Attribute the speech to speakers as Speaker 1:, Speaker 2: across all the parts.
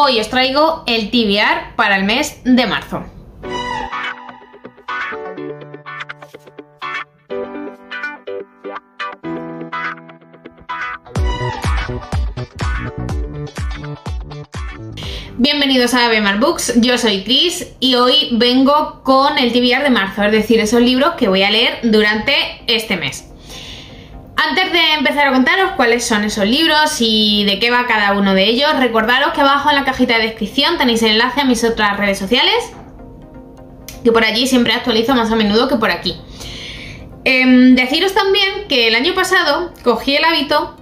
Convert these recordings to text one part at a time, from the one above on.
Speaker 1: Hoy os traigo el TBR para el mes de marzo. Bienvenidos a Bemar Books, yo soy Chris y hoy vengo con el TBR de marzo, es decir, esos libros que voy a leer durante este mes. Antes de empezar a contaros cuáles son esos libros y de qué va cada uno de ellos, recordaros que abajo en la cajita de descripción tenéis el enlace a mis otras redes sociales, que por allí siempre actualizo más a menudo que por aquí. Em, deciros también que el año pasado cogí el hábito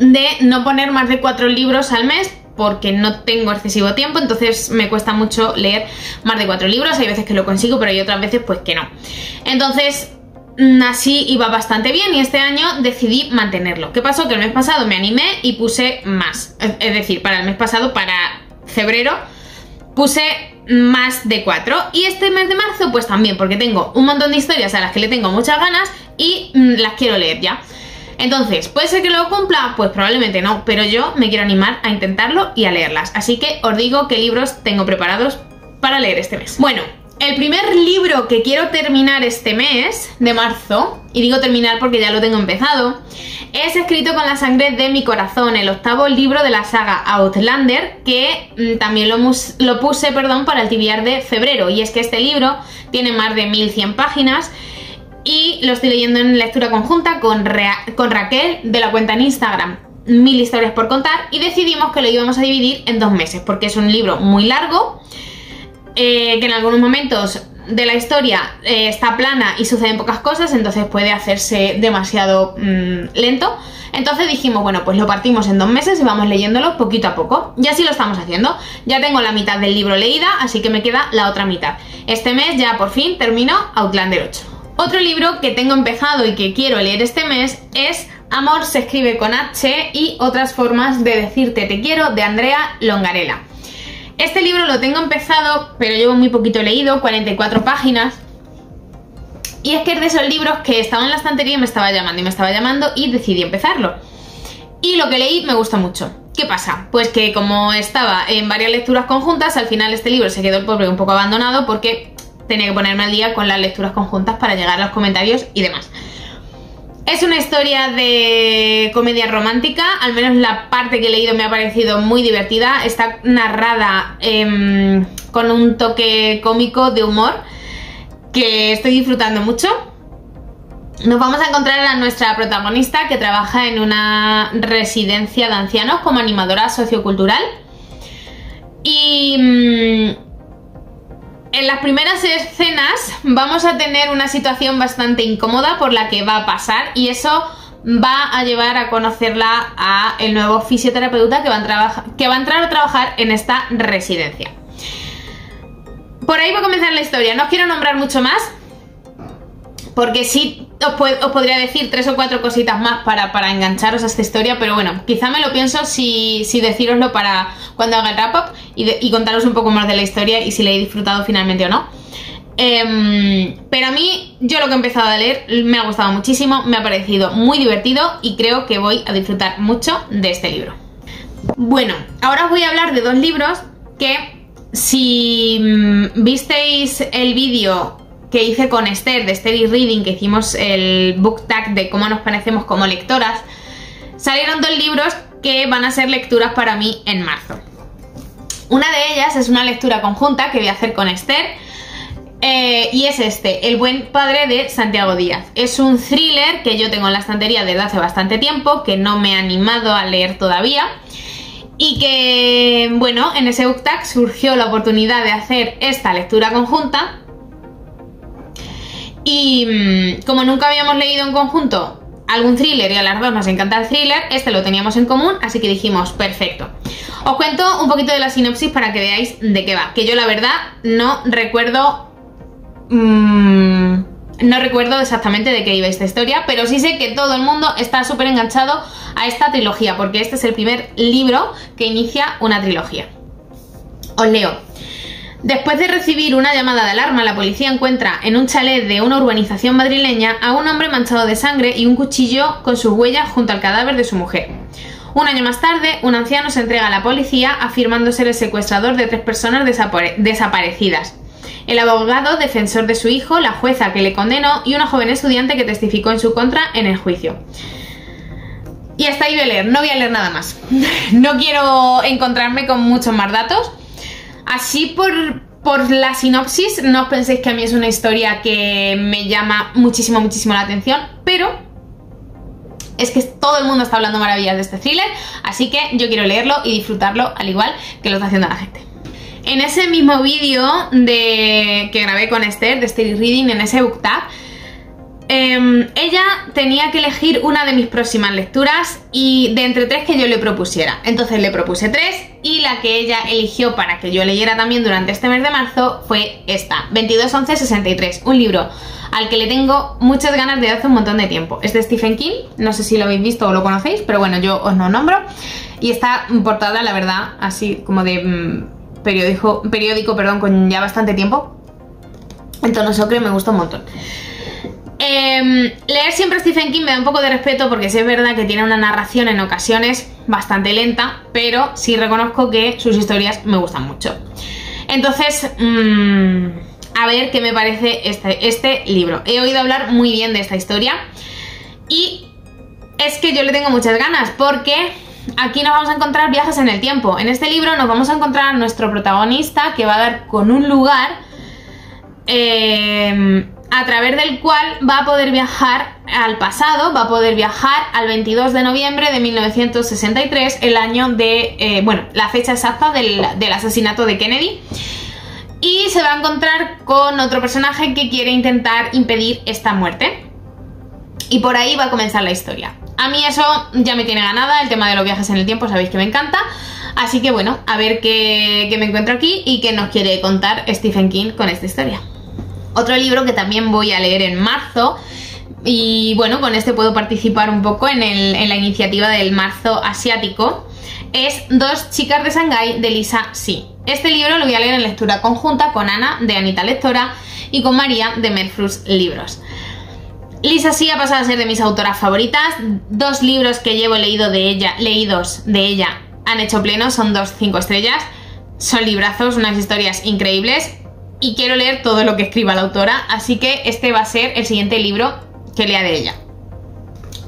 Speaker 1: de no poner más de cuatro libros al mes porque no tengo excesivo tiempo, entonces me cuesta mucho leer más de cuatro libros, hay veces que lo consigo, pero hay otras veces pues que no. Entonces, así iba bastante bien y este año decidí mantenerlo. ¿Qué pasó? Que el mes pasado me animé y puse más, es decir, para el mes pasado, para febrero, puse más de cuatro y este mes de marzo pues también porque tengo un montón de historias a las que le tengo muchas ganas y mm, las quiero leer ya. Entonces, ¿puede ser que lo cumpla? Pues probablemente no, pero yo me quiero animar a intentarlo y a leerlas. Así que os digo qué libros tengo preparados para leer este mes. Bueno, el primer libro que quiero terminar este mes de marzo, y digo terminar porque ya lo tengo empezado, es Escrito con la sangre de mi corazón, el octavo libro de la saga Outlander, que mm, también lo, puse perdón, para el tibiar de febrero. Y es que este libro tiene más de 1100 páginas y lo estoy leyendo en lectura conjunta con, con Raquel de la cuenta en Instagram Mil historias por contar y decidimos que lo íbamos a dividir en dos meses porque es un libro muy largo eh, que en algunos momentos de la historia eh, está plana y suceden pocas cosas, entonces puede hacerse demasiado mm, lento. Entonces dijimos, bueno, pues lo partimos en dos meses y vamos leyéndolo poquito a poco. Y así lo estamos haciendo. Ya tengo la mitad del libro leída, así que me queda la otra mitad. Este mes ya por fin termino Outlander 8. Otro libro que tengo empezado y que quiero leer este mes es Amor se escribe con H y otras formas de decirte te quiero de Andrea Longarela. Este libro lo tengo empezado, pero llevo muy poquito leído, 44 páginas. Y es que es de esos libros que estaba en la estantería y me estaba llamando y me estaba llamando y decidí empezarlo. Y lo que leí me gusta mucho. ¿Qué pasa? Pues que como estaba en varias lecturas conjuntas, al final este libro se quedó el pobre un poco abandonado porque tenía que ponerme al día con las lecturas conjuntas para llegar a los comentarios y demás. Es una historia de comedia romántica, al menos la parte que he leído me ha parecido muy divertida. Está narrada em, con un toque cómico de humor que estoy disfrutando mucho. Nos vamos a encontrar a nuestra protagonista que trabaja en una residencia de ancianos como animadora sociocultural. Y mm, en las primeras escenas vamos a tener una situación bastante incómoda por la que va a pasar y eso va a llevar a conocerla a el nuevo fisioterapeuta que va a, que va a entrar a trabajar en esta residencia. Por ahí va a comenzar la historia, no os quiero nombrar mucho más, porque sí os, podría decir tres o cuatro cositas más para, engancharos a esta historia, pero bueno, quizá me lo pienso si, si deciroslo para cuando haga el wrap-up y, contaros un poco más de la historia y si la he disfrutado finalmente o no. Em, pero a mí, yo lo que he empezado a leer me ha gustado muchísimo, me ha parecido muy divertido y creo que voy a disfrutar mucho de este libro. Bueno, ahora os voy a hablar de dos libros que si mm, visteis el vídeo que hice con Esther de Steady Reading, que hicimos el book tag de cómo nos parecemos como lectoras, salieron dos libros que van a ser lecturas para mí en marzo. Una de ellas es una lectura conjunta que voy a hacer con Esther eh, y es este, El buen padre de Santiago Díaz. Es un thriller que yo tengo en la estantería desde hace bastante tiempo, que no me he animado a leer todavía y que, bueno, en ese book tag surgió la oportunidad de hacer esta lectura conjunta y mm, como nunca habíamos leído en conjunto algún thriller y a las dos nos encanta el thriller, este lo teníamos en común, así que dijimos, perfecto. Os cuento un poquito de la sinopsis para que veáis de qué va, que yo la verdad no recuerdo... Mmm, no recuerdo exactamente de qué iba esta historia, pero sí sé que todo el mundo está súper enganchado a esta trilogía, porque este es el primer libro que inicia una trilogía. Os leo. Después de recibir una llamada de alarma, la policía encuentra en un chalet de una urbanización madrileña a un hombre manchado de sangre y un cuchillo con sus huellas junto al cadáver de su mujer. Un año más tarde, un anciano se entrega a la policía afirmando ser el secuestrador de tres personas desaparecidas. El abogado defensor de su hijo, la jueza que le condenó y una joven estudiante que testificó en su contra en el juicio. Y hasta ahí voy a leer, no voy a leer nada más. no quiero encontrarme con muchos más datos. Así por, por la sinopsis, no os penséis que a mí es una historia que me llama muchísimo, muchísimo la atención, pero es que todo el mundo está hablando maravillas de este thriller, así que yo quiero leerlo y disfrutarlo al igual que lo está haciendo la gente. En ese mismo vídeo que grabé con Esther de Steady Reading, en ese book Em, ella tenía que elegir una de mis próximas lecturas y de entre tres que yo le propusiera. Entonces le propuse tres y la que ella eligió para que yo leyera también durante este mes de marzo fue esta, 221163, un libro al que le tengo muchas ganas de hace un montón de tiempo. Es de Stephen King, no sé si lo habéis visto o lo conocéis, pero bueno, yo os no nombro. Y está portada, la verdad, así como de mm, periódico, periódico perdón, con ya bastante tiempo. Entonces, creo que me gusta un montón. Em, leer siempre Stephen King me da un poco de respeto porque sí es verdad que tiene una narración en ocasiones bastante lenta, pero sí reconozco que sus historias me gustan mucho. Entonces, mm, a ver qué me parece este, este libro. He oído hablar muy bien de esta historia y es que yo le tengo muchas ganas porque aquí nos vamos a encontrar viajes en el tiempo. En este libro nos vamos a encontrar a nuestro protagonista que va a dar con un lugar... Eh, a través del cual va a poder viajar al pasado, va a poder viajar al 22 de noviembre de 1963, el año de, eh, bueno, la fecha exacta del, asesinato de Kennedy. Y se va a encontrar con otro personaje que quiere intentar impedir esta muerte. Y por ahí va a comenzar la historia. A mí eso ya me tiene ganada, el tema de los viajes en el tiempo, sabéis que me encanta. Así que bueno, a ver qué, qué me encuentro aquí y qué nos quiere contar Stephen King con esta historia. Otro libro que también voy a leer en marzo y bueno, con este puedo participar un poco en, la iniciativa del marzo asiático es Dos chicas de Shanghái de Lisa Si. Este libro lo voy a leer en lectura conjunta con Ana de Anita Lectora y con María de Merfrus Libros. Lisa Si ha pasado a ser de mis autoras favoritas. Dos libros que llevo leído de ella, leídos de ella han hecho pleno, son dos cinco estrellas. Son librazos, unas historias increíbles y quiero leer todo lo que escriba la autora, así que este va a ser el siguiente libro que lea de ella.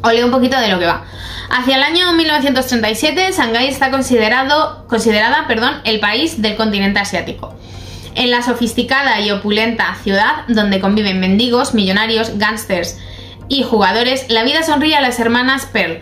Speaker 1: Os leo un poquito de lo que va. Hacia el año 1937, Shanghái está considerado, considerada perdón, el país del continente asiático. En la sofisticada y opulenta ciudad, donde conviven mendigos, millonarios, gángsters y jugadores, la vida sonríe a las hermanas Pearl,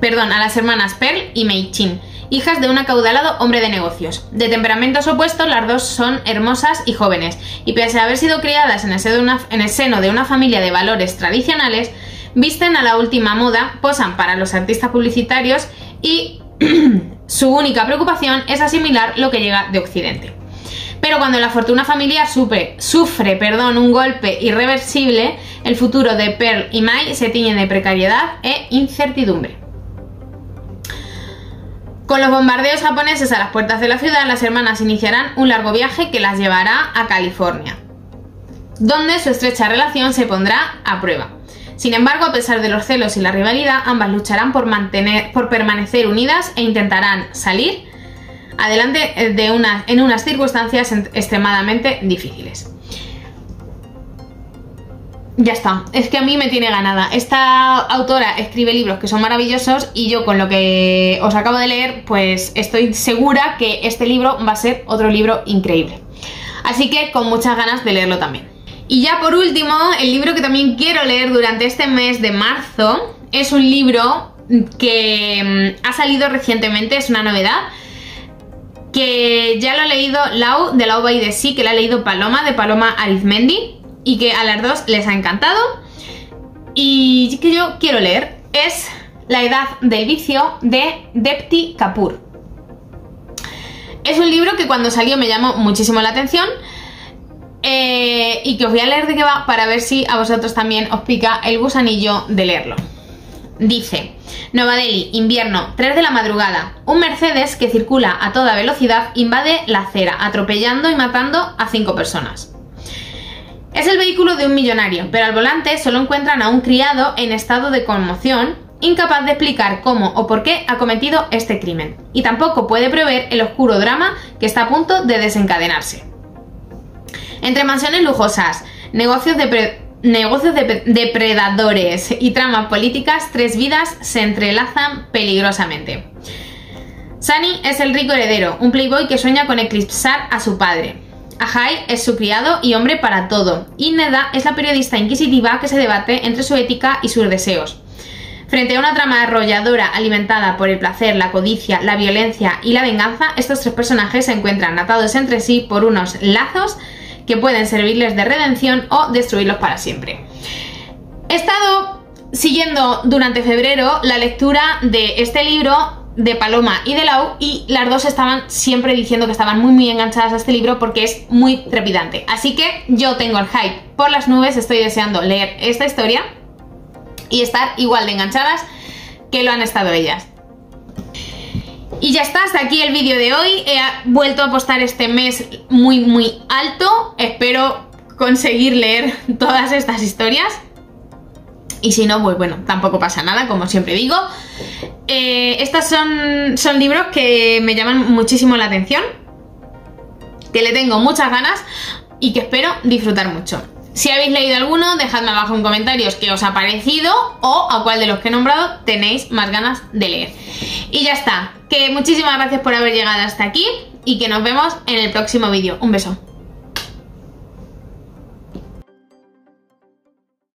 Speaker 1: perdón, a las hermanas Pearl y Mei Chin, hijas de un acaudalado hombre de negocios. De temperamentos opuestos, las dos son hermosas y jóvenes, y pese a haber sido criadas en el, seno de una, familia de valores tradicionales, visten a la última moda, posan para los artistas publicitarios y su única preocupación es asimilar lo que llega de Occidente. Pero cuando la fortuna familiar sufre, perdón, un golpe irreversible, el futuro de Pearl y Mai se tiñe de precariedad e incertidumbre. Con los bombardeos japoneses a las puertas de la ciudad, las hermanas iniciarán un largo viaje que las llevará a California, donde su estrecha relación se pondrá a prueba. Sin embargo, a pesar de los celos y la rivalidad, ambas lucharán por, mantener, por permanecer unidas e intentarán salir adelante de en unas circunstancias extremadamente difíciles. Ya está, es que a mí me tiene ganada. Esta autora escribe libros que son maravillosos y yo con lo que os acabo de leer, pues estoy segura que este libro va a ser otro libro increíble. Así que con muchas ganas de leerlo también. Y ya por último, el libro que también quiero leer durante este mes de marzo es un libro que mm, ha salido recientemente, es una novedad, que ya lo ha leído Lau de Lau by de Sí, que la ha leído Paloma de Paloma Arizmendi y que a las dos les ha encantado y que yo quiero leer. Es La edad del vicio de Depti Kapoor. Es un libro que cuando salió me llamó muchísimo la atención eh, y que os voy a leer de qué va para ver si a vosotros también os pica el gusanillo de leerlo. Dice, Nueva Delhi, invierno, 3 de la madrugada. Un Mercedes que circula a toda velocidad invade la acera, atropellando y matando a 5 personas. Es el vehículo de un millonario, pero al volante solo encuentran a un criado en estado de conmoción incapaz de explicar cómo o por qué ha cometido este crimen, y tampoco puede prever el oscuro drama que está a punto de desencadenarse. Entre mansiones lujosas, negocios de, negocios de depredadores y tramas políticas, tres vidas se entrelazan peligrosamente. Sunny es el rico heredero, un playboy que sueña con eclipsar a su padre. Ahai es su criado y hombre para todo, y Neda es la periodista inquisitiva que se debate entre su ética y sus deseos. Frente a una trama arrolladora alimentada por el placer, la codicia, la violencia y la venganza, estos tres personajes se encuentran atados entre sí por unos lazos que pueden servirles de redención o destruirlos para siempre. He estado siguiendo durante febrero la lectura de este libro de Paloma y de Lau y las dos estaban siempre diciendo que estaban muy muy enganchadas a este libro porque es muy trepidante. Así que yo tengo el hype por las nubes, estoy deseando leer esta historia y estar igual de enganchadas que lo han estado ellas. Y ya está, hasta aquí el vídeo de hoy. He vuelto a postar este mes muy muy alto. Espero conseguir leer todas estas historias. Y si no, pues bueno, tampoco pasa nada, como siempre digo. Eh, estos son, son libros que me llaman muchísimo la atención, que le tengo muchas ganas y que espero disfrutar mucho. Si habéis leído alguno, dejadme abajo en comentarios qué os ha parecido o a cuál de los que he nombrado tenéis más ganas de leer. Y ya está, que muchísimas gracias por haber llegado hasta aquí y que nos vemos en el próximo vídeo. Un beso.